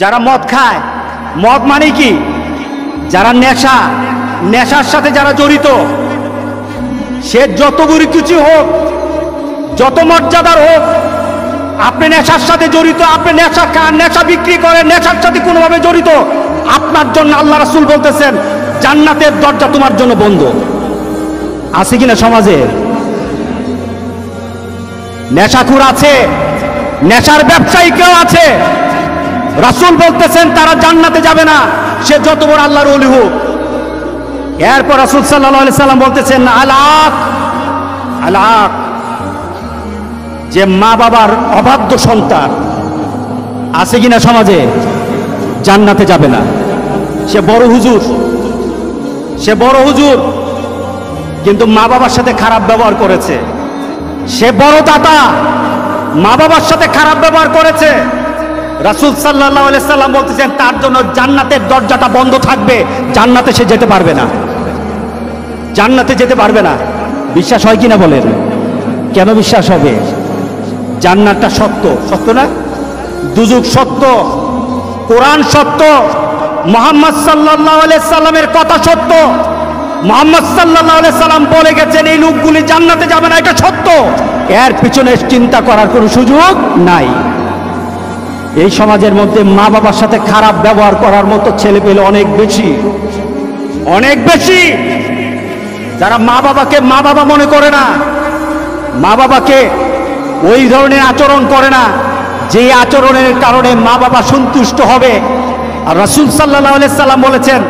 যারা মদ খায়, মদ মানে কি? যারা নেশা, নেশার সাথে যারা জড়িত, সে যত বড় কিছু হোক, যত মর্যাদার হোক, আপনি নেশার সাথে জড়িত, আপনি নেশা খান, নেশা বিক্রি করেন, নেশার সাথে কোনোভাবে জড়িত, আপনার জন্য আল্লাহ রাসুল বলতেছেন, জান্নাতের দরজা তোমার জন্য বন্ধ। আছে কিনা সমাজে? নেশাখুর আছে, নেশার ব্যবসায়ী কেউ আছে? রাসুল বলতেছেন, তারা জান্নাতে যাবে না। সে যত বড় আল্লাহর অলি হোক। এরপর রাসুল সাল্লাহ সাল্লাম বলতেছেন, আলাক আলাক, যে মা বাবার অবাধ্য সন্তান আছে কিনা সমাজে, জান্নাতে যাবে না। সে বড় হুজুর, সে বড় হুজুর, কিন্তু মা বাবার সাথে খারাপ ব্যবহার করেছে। সে বড় দাতা, মা বাবার সাথে খারাপ ব্যবহার করেছে। রাসুল সাল্লাহ সাল্লাম বলতেছেন, তার জন্য জান্নাতের দরজাটা বন্ধ থাকবে, জান্নাতে সে যেতে পারবে না। জান্নাতে যেতে পারবে না। বিশ্বাস হয় কিনা বলেন? কেন বিশ্বাস হবে? জান্নাতটা সত্য। সত্য না? দুযুগ সত্য। কোরআন সত্য। মোহাম্মদ সাল্লাহ সাল্লামের কথা সত্য। মোহাম্মদ সাল্লাহ সাল্লাম বলে গেছেন, এই লোকগুলি জান্নাতে যাবে না, এটা সত্য। এর পিছনে চিন্তা করার কোনো সুযোগ নাই। এই সমাজের মধ্যে মা বাবার সাথে খারাপ ব্যবহার করার মতো ছেলে পেলে অনেক বেশি। অনেক বেশি। যারা মা বাবাকে মা বাবা মনে করে না, মা বাবাকে ওই ধরনের আচরণ করে না, যে আচরণের কারণে মা বাবা সন্তুষ্ট হবে। আর রাসুল সাল্লাহ সাল্লাম বলেছেন,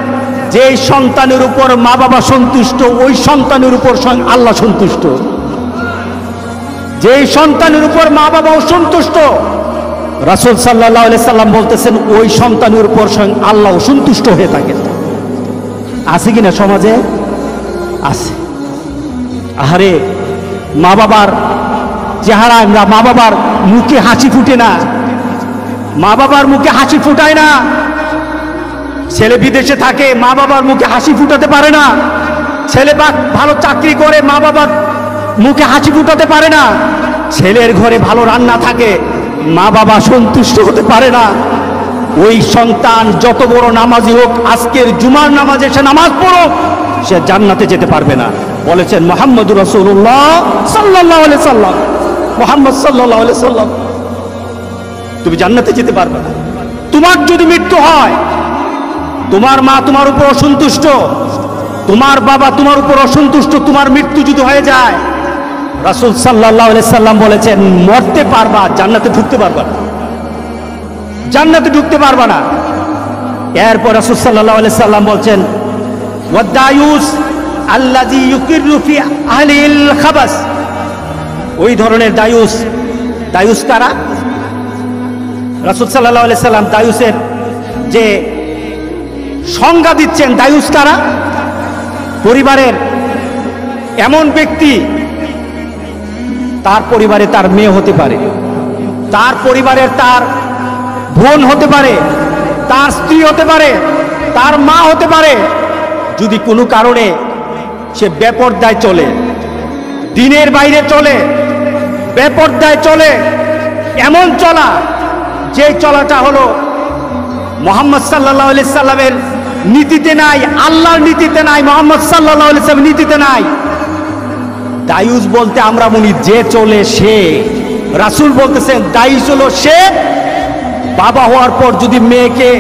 যে সন্তানের উপর মা বাবা সন্তুষ্ট, ওই সন্তানের উপর আল্লাহ সন্তুষ্ট। যে সন্তানের উপর মা বাবা অসন্তুষ্ট রাসুল সাল্লাহ সাল্লাম বলতেছেন, ওই সন্তানের উপর স্বয়ং আল্লাহ সন্তুষ্ট হয়ে থাকেন। আছে কিনা সমাজে? আছে। আহারে মা বাবার চেহারা আমরা মা বাবার মুখে হাসি ফুটে না। মা বাবার মুখে হাসি ফুটায় না। ছেলে বিদেশে থাকে মা বাবার মুখে হাসি ফুটাতে পারে না। ছেলে ভালো চাকরি করে মা বাবার মুখে হাসি ফুটাতে পারে না। ছেলের ঘরে ভালো রান্না থাকে মা বাবা সন্তুষ্ট হতে পারে না। ওই সন্তান যত বড় নামাজি হোক, আজকের জুমার নামাজে সে নামাজ পড়ো, সে জান্নাতে যেতে পারবে না। বলেছেন মোহাম্মদ রসুল্লাহ সাল্লাহ সাল্লাম। মোহাম্মদ সাল্লাহ সাল্লাম। তুমি জান্নাতে যেতে পারবে না। তোমার যদি মৃত্যু হয়, তোমার মা তোমার উপর অসন্তুষ্ট, তোমার বাবা তোমার উপর অসন্তুষ্ট, তোমার মৃত্যু যদি হয়ে যায় রাসুল সাল্লাহ সাল্লাম বলেছেন, মরতে পারবা, জান্নাতে ঢুকতে পারবা জান্নাতে ঢুকতে পারবা না। এরপর রাসুল সাল্লাহ সাল্লাম বলছেন ওয়াদায়ুস ইউকিরু ফি আহলিল খাবাস। ওই ধরনের দায়ুস দায়ুস কারা? রাসুল সাল্লাহ সাল্লাম দায়ুসের যে সংজ্ঞা দিচ্ছেন দায়ুস কারা? পরিবারের এমন ব্যক্তি তার পরিবারে তার মেয়ে হতে পারে। তার পরিবারের তার বোন হতে পারে, তার স্ত্রী হতে পারে, তার মা হতে পারে। যদি কোনো কারণে সে বেপর্দায় চলে, দিনের বাইরে চলে, বেপর্দায় চলে, এমন চলা যে চলাটা হলো মোহাম্মদ সাল্লাহ আলি সাল্লামের নীতিতে নাই, আল্লাহর নীতিতে নাই, মোহাম্মদ সাল্লাহ সাল্লামের নীতিতে নাই। দায়ুস বলতে আমরা মনি যে চলে সে। রাসুল বলতেছেন দায়ুস হলো সে। বাবা হওয়ার পর যদি মেয়েকে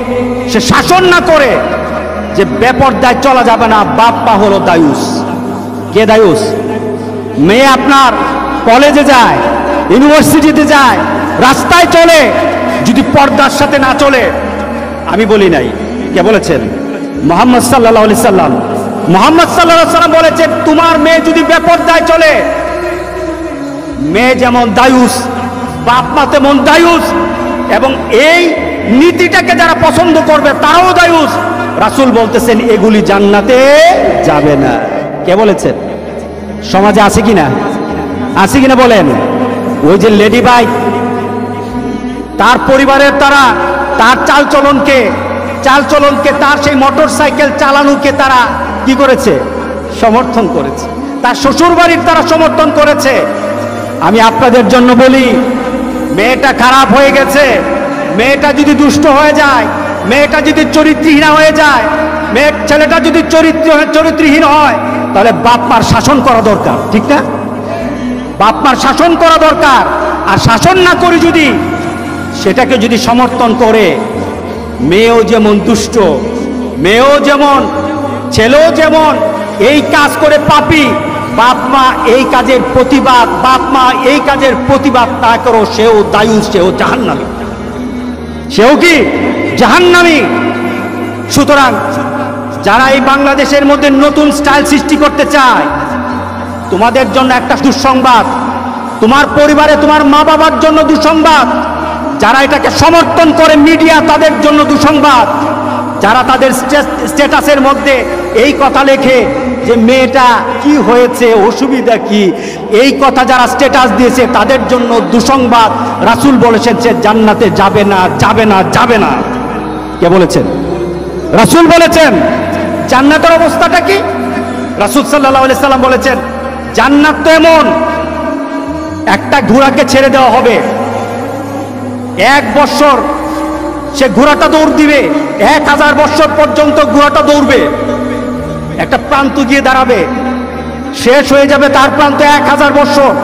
সে শাসন না করে, যে বেপরদায় চলা যাবে না, বাপ্পা হলো দায়ুস। কে দায়ুস? মেয়ে আপনার কলেজে যায়, ইউনিভার্সিটিতে যায়, রাস্তায় চলে, যদি পর্দার সাথে না চলে। আমি বলি নাই, কে বলেছেন? মোহাম্মদ সাল্লাহ আলি সাল্লাম। মোহাম্মদ সাল্লাহ সাল্লাম বলেছেন তোমার মেয়ে যদি বেপর্দায় চলে, মেয়ে যেমন দায়ুস, বাপ মা তেমন দায়ুস, এবং এই নীতিটাকে যারা পছন্দ করবে, তারাও দায়ুস। রাসুল বলতেছেন, এগুলি জান্নাতে যাবে না। কে বলেছেন? সমাজে আছে কিনা? আছে কিনা বলেন? ওই যে লেডি বাইক তার পরিবারের তারা, তার চাল চলনকে চাল চলনকে তার সেই মোটর সাইকেল চালানোকে তারা কি করেছে, সমর্থন করেছে। তার শ্বশুর বাড়ির তারা সমর্থন করেছে। আমি আপনাদের জন্য বলি, মেয়েটা খারাপ হয়ে গেছে। মেয়েটা যদি দুষ্ট হয়ে যায়, মেয়েটা যদি চরিত্রহীনা হয়ে যায়, মেয়ে, ছেলেটা যদি চরিত্র, চরিত্রহীন হয়, তাহলে বাপ মার শাসন করা দরকার, ঠিক না? বাপ মার শাসন করা দরকার। আর শাসন না করে যদি সেটাকে যদি সমর্থন করে, মেয়েও যেমন দুষ্ট, মেয়েও যেমন ছেলেও যেমন এই কাজ করে পাপি, বাপ মা এই কাজের প্রতিবাদ, বাপ মা এই কাজের প্রতিবাদ না করো, সেও দায়ু সেও জাহান্নামী। সেও কি জাহান্নামী? সুতরাং যারা এই বাংলাদেশের মধ্যে নতুন স্টাইল সৃষ্টি করতে চায়, তোমাদের জন্য একটা দুঃসংবাদ। তোমার পরিবারে তোমার মা বাবার জন্য দুঃসংবাদ। যারা এটাকে সমর্থন করে মিডিয়া, তাদের জন্য দুঃসংবাদ। যারা তাদের স্ট্যাটাসের মধ্যে এই কথা লেখে যে মেয়েটা কি হয়েছে, অসুবিধা কি, এই কথা যারা স্ট্যাটাস দিয়েছে তাদের জন্য দুসংবাদ। রাসুল বলেছেন সে জান্নাতে যাবে না যাবে না যাবে না। কে বলেছেন? রাসুল বলেছেন। জান্নাতের অবস্থাটা কি? রাসুল সাল্লাহ সাল্লাম বলেছেন, জান্নাত তো এমন, একটা ঘোড়াকে ছেড়ে দেওয়া হবে। এক বছর সে ঘোড়াটা দৌড় দিবে। এক হাজার বছর পর্যন্ত ঘোড়াটা দৌড়বে। একটা প্রান্ত গিয়ে দাঁড়াবে। শেষ হয়ে যাবে তার প্রান্ত এক হাজার বছর।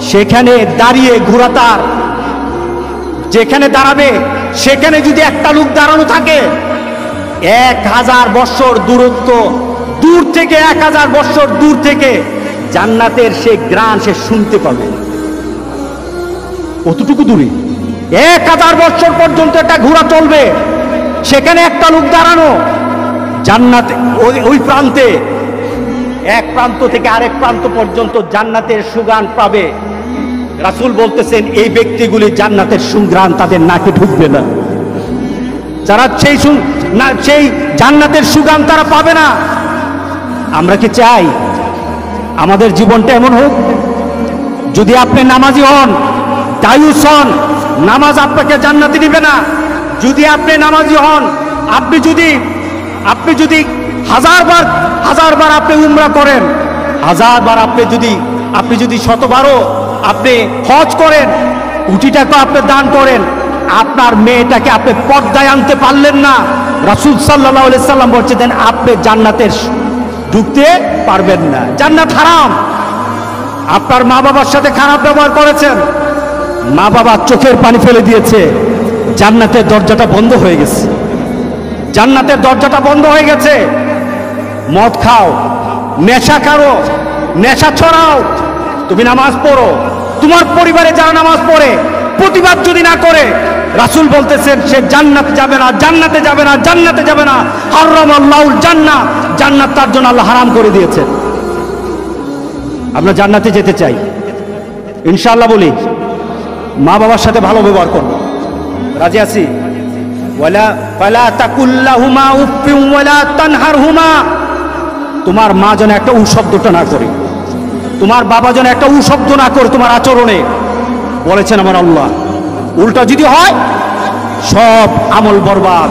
সেখানে দাঁড়িয়ে ঘোড়া তার। যেখানে দাঁড়াবে, সেখানে যদি একটা লোক দাঁড়ানো থাকে, এক হাজার বছর দূরত্ব, দূর থেকে এক হাজার বছর দূর থেকে জান্নাতের সে গ্রান সে শুনতে পাবে। কতটুকু দূরে। এক হাজার বছর পর্যন্ত একটা ঘোরা চলবে। সেখানে একটা লোক দাঁড়ানো। জান্নাতে ওই প্রান্তে। এক প্রান্ত থেকে আরেক প্রান্ত পর্যন্ত জান্নাতের সুগান পাবে। রাসুল বলতেছেন, এই ব্যক্তিগুলি জান্নাতের সুগ্রাণ তাদের নাকে ঢুকবে না। যারা সেই না, সেই জান্নাতের সুগান তারা পাবে না। আমরা কি চাই আমাদের জীবনটা এমন হোক? যদি আপনি নামাজি হন দায়ুস হন নামাজ আপনাকে জান্নাতে দিবে না। যদি আপনি নামাজি হন, আপনি যদি আপনি যদি হাজারবার হাজারবার আপনি উমরা করেন হাজারবার আপনি যদি আপনি যদি শতবারও আপনি হজ করেন কোটি টাকা আপনি দান করেন, আপনার মেয়েটাকে আপনি পর্দায় আনতে পারলেন না। রাসুল সাল্লাহ সাল্লাম বলছেন আপনি জান্নাতের ঢুকতে পারবেন না। জান্নাত হারাম। আপনার মা বাবার সাথে খারাপ ব্যবহার করেছেন। মা বাবা চোখের পানি ফেলে দিয়েছে। জান্নাতের দরজাটা বন্ধ হয়ে গেছে। জান্নাতের দরজাটা বন্ধ হয়ে গেছে। মদ খাও, নেশা খাও নেশা ছড়াও। তুমি নামাজ পড়ো। তোমার পরিবারে যারা নামাজ পড়ে, প্রতিবাদ যদি না করে, রাসুল বলতেছেন, সে জান্নাতে যাবে না, জান্নাতে যাবে না, জান্নাতে যাবে না। হারাম আল্লাহুল জান্নাত জান্নাত তার জন্য আল্লাহ হারাম করে দিয়েছেন। আমরা জান্নাতে যেতে চাই। ইনশাল্লাহ বলি মা বাবার সাথে ভালো ব্যবহার করব রাজি আছি? তোমার মা যেন একটা উ শব্দটা না করে। তোমার বাবা যেন একটা উ শব্দ না করে তোমার আচরণে। বলেছেন আমার আল্লাহ। উল্টা যদি হয়, সব আমল বরবাদ।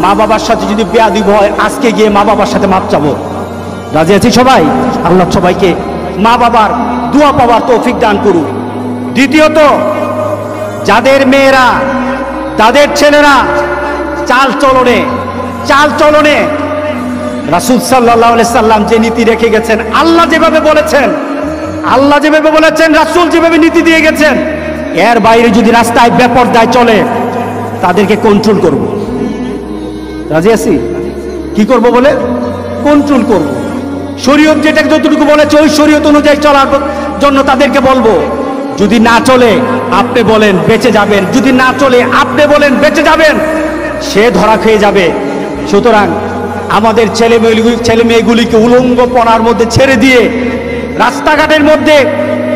মা বাবার সাথে যদি বেয়াদিব হয়, আজকে গিয়ে মা বাবার সাথে মাপ চাবো। রাজি আছি সবাই? আল্লাহ সবাইকে মা বাবার দোয়া পাওয়ার তৌফিক দান করুক। দ্বিতীয়ত, যাদের মেয়েরা, তাদের ছেলেরা চাল চলনে চাল চলনে। রাসুল সাল্লাহ সাল্লাম যে নীতি রেখে গেছেন, আল্লাহ যেভাবে বলেছেন, আল্লাহ যেভাবে বলেছেন, রাসুল যেভাবে নীতি দিয়ে গেছেন, এর বাইরে যদি রাস্তায় বেপরদায় চলে, তাদেরকে কন্ট্রোল করব। রাজি আছি? কি করব বলে? কন্ট্রোল করব। শরীয়ত যেটা যতটুকু বলেছে, ওই শরীয়ত অনুযায়ী চলার জন্য তাদেরকে বলব। যদি না চলে, আপনি বলেন, বেঁচে যাবেন। যদি না চলে, আপনি বলেন, বেঁচে যাবেন। সে ধরা খেয়ে যাবে। সুতরাং আমাদের ছেলে ছেলে মেয়েগুলিকে উলঙ্গপনার মধ্যে ছেড়ে দিয়ে রাস্তাঘাটের মধ্যে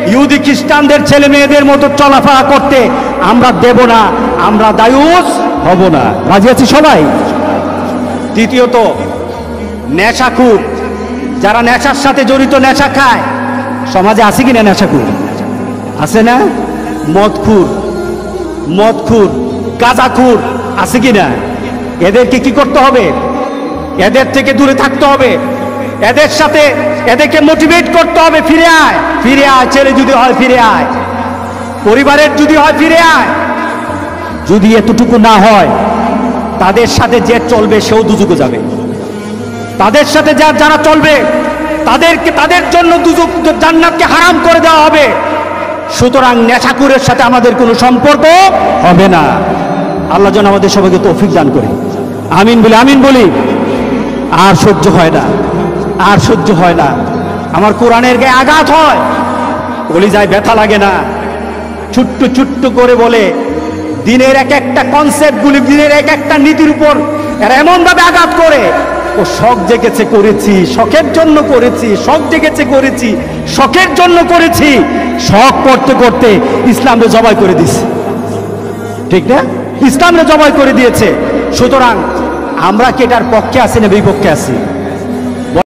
ইহুদি খ্রিস্টানদের ছেলে মেয়েদের মতো চলাফেরা করতে আমরা দেব না, আমরা দায়ুস হব না। রাজি আছি সবাই? দ্বিতীয়ত নেশাখুর যারা নেশার সাথে জড়িত, নেশা খায়। সমাজে আছে কিনা নেশাখুর আছে না? মদখুর মদখুর, গাঁজাখুর আছে কি না? এদেরকে কি করতে হবে? এদের থেকে দূরে থাকতে হবে। এদের সাথে এদেরকে মোটিভেট করতে হবে, ফিরে আয়। ফিরে আয়, ছেলে যদি হয় ফিরে আয়। পরিবারের যদি হয় ফিরে আয়। যদি এতটুকু না হয়, তাদের সাথে যে চলবে, সেও দুযুগে যাবে। তাদের সাথে যা যারা চলবে, তাদেরকে তাদের জন্য দুযুগ জান্নাতকে হারাম করে দেওয়া হবে। সুতরাং নেশাকুরের সাথে আমাদের কোনো সম্পর্ক হবে না। আল্লাহ যেন আমাদের সবাইকে তৌফিক দান করে আমিন বলি আমিন বলি। আর সহ্য হয় না। আর সহ্য হয় না। আমার কোরআনের গায়ে আঘাত হয়। বলি যায় ব্যথা লাগে না। ছোট্ট ছোট্ট করে বলে, দিনের এক একটা কনসেপ্টগুলি দিনের এক একটা নীতির উপর এরা এমনভাবে আঘাত করে। ও শখ জেগেছে করেছি, শখের জন্য করেছি, শখ জেগেছে করেছি, শখের জন্য করেছি। শখ করতে করতে ইসলামরে জবাই করে দিছে ঠিক না? ইসলামরে জবাই করে দিয়েছে। সুতরাং আমরা কি এটার পক্ষে আছি না বিপক্ষে আছি?